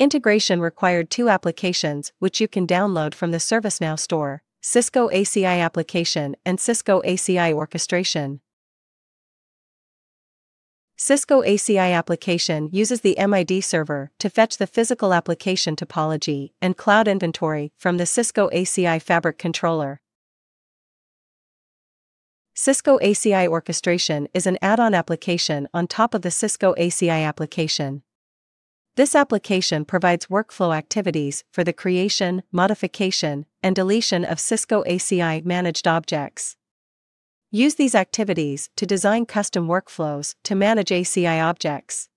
Integration required two applications which you can download from the ServiceNow store Cisco ACI application and Cisco ACI orchestration. Cisco ACI application uses the MID server to fetch the physical application topology and cloud inventory from the Cisco ACI Fabric controller. Cisco ACI Orchestration is an add on application on top of the Cisco ACI application. This application provides workflow activities for the creation, modification, and deletion of Cisco ACI managed objects. Use these activities to design custom workflows to manage ACI objects.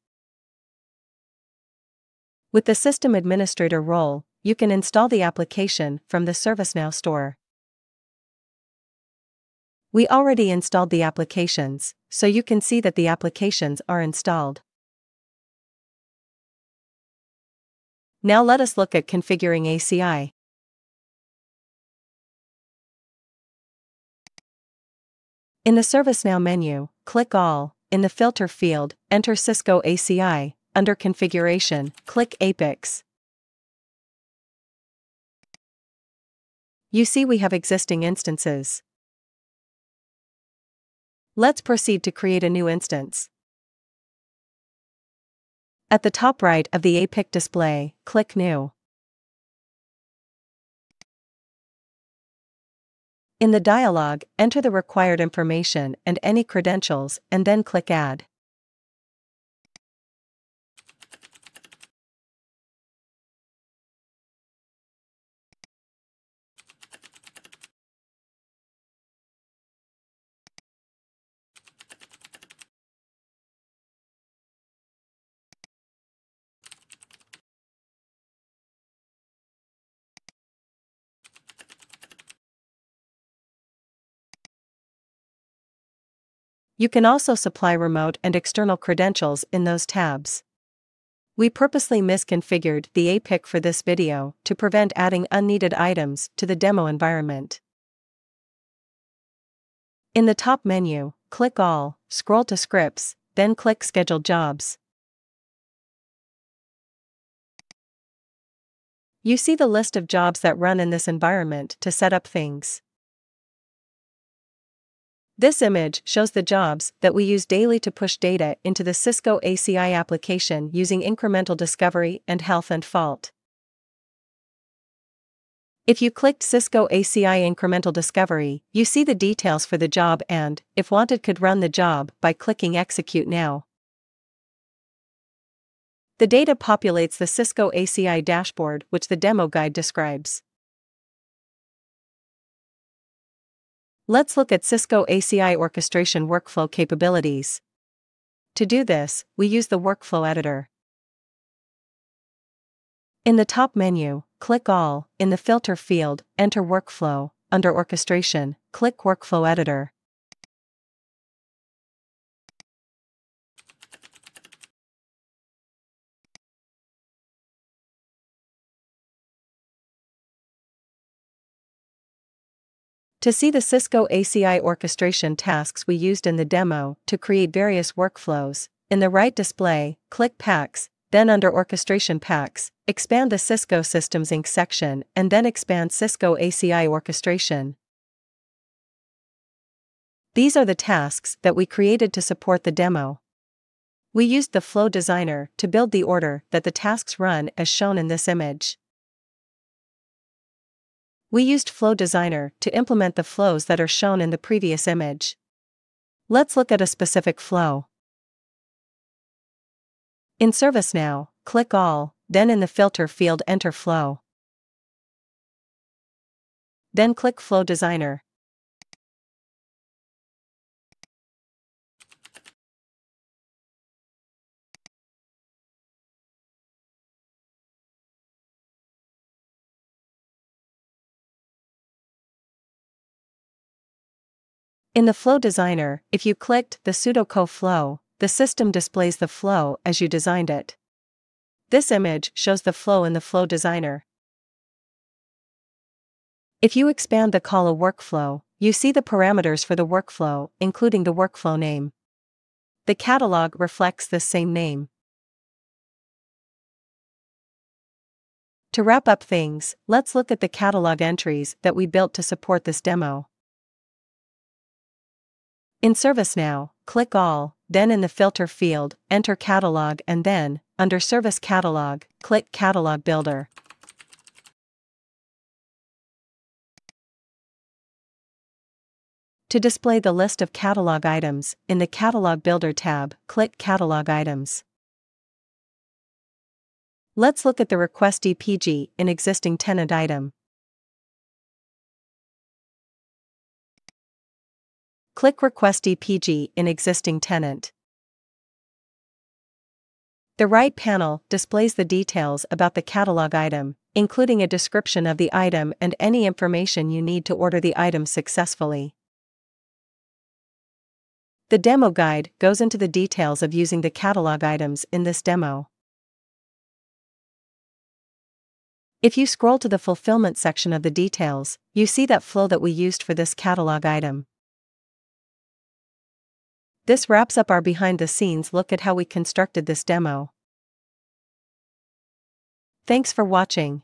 With the System Administrator role, you can install the application from the ServiceNow store. We already installed the applications, so you can see that the applications are installed. Now let us look at configuring ACI. In the ServiceNow menu, click All, in the Filter field, enter Cisco ACI, under Configuration, click APIC. You see we have existing instances. Let's proceed to create a new instance. At the top right of the APIC display, click New. In the dialog, enter the required information and any credentials and then click Add. You can also supply remote and external credentials in those tabs. We purposely misconfigured the APIC for this video to prevent adding unneeded items to the demo environment. In the top menu, click All, scroll to Scripts, then click Schedule Jobs. You see the list of jobs that run in this environment to set up things. This image shows the jobs that we use daily to push data into the Cisco ACI application using incremental discovery and health and fault. If you clicked Cisco ACI incremental discovery, you see the details for the job and, if wanted, could run the job by clicking Execute Now. The data populates the Cisco ACI dashboard, which the demo guide describes. Let's look at Cisco ACI orchestration workflow capabilities. To do this, we use the Workflow Editor. In the top menu, click All, in the Filter field, enter Workflow, under Orchestration, click Workflow Editor. To see the Cisco ACI orchestration tasks we used in the demo to create various workflows, in the right display, click Packs, then under Orchestration Packs, expand the Cisco Systems Inc. section and then expand Cisco ACI Orchestration. These are the tasks that we created to support the demo. We used the Flow Designer to build the order that the tasks run as shown in this image. We used Flow Designer to implement the flows that are shown in the previous image. Let's look at a specific flow. In ServiceNow, click All, then in the Filter field enter Flow. Then click Flow Designer. In the Flow Designer, if you clicked the pseudo flow, the system displays the flow as you designed it. This image shows the flow in the Flow Designer. If you expand the call a workflow, you see the parameters for the workflow, including the workflow name. The catalog reflects the same name. To wrap up things, let's look at the catalog entries that we built to support this demo. In ServiceNow, click All, then in the Filter field, enter Catalog and then, under Service Catalog, click Catalog Builder. To display the list of catalog items, in the Catalog Builder tab, click Catalog Items. Let's look at the request EPG in existing tenant item. Click Request EPG in existing tenant. The right panel displays the details about the catalog item, including a description of the item and any information you need to order the item successfully. The demo guide goes into the details of using the catalog items in this demo. If you scroll to the fulfillment section of the details, you see that flow that we used for this catalog item. This wraps up our behind the scenes look at how we constructed this demo. Thanks for watching.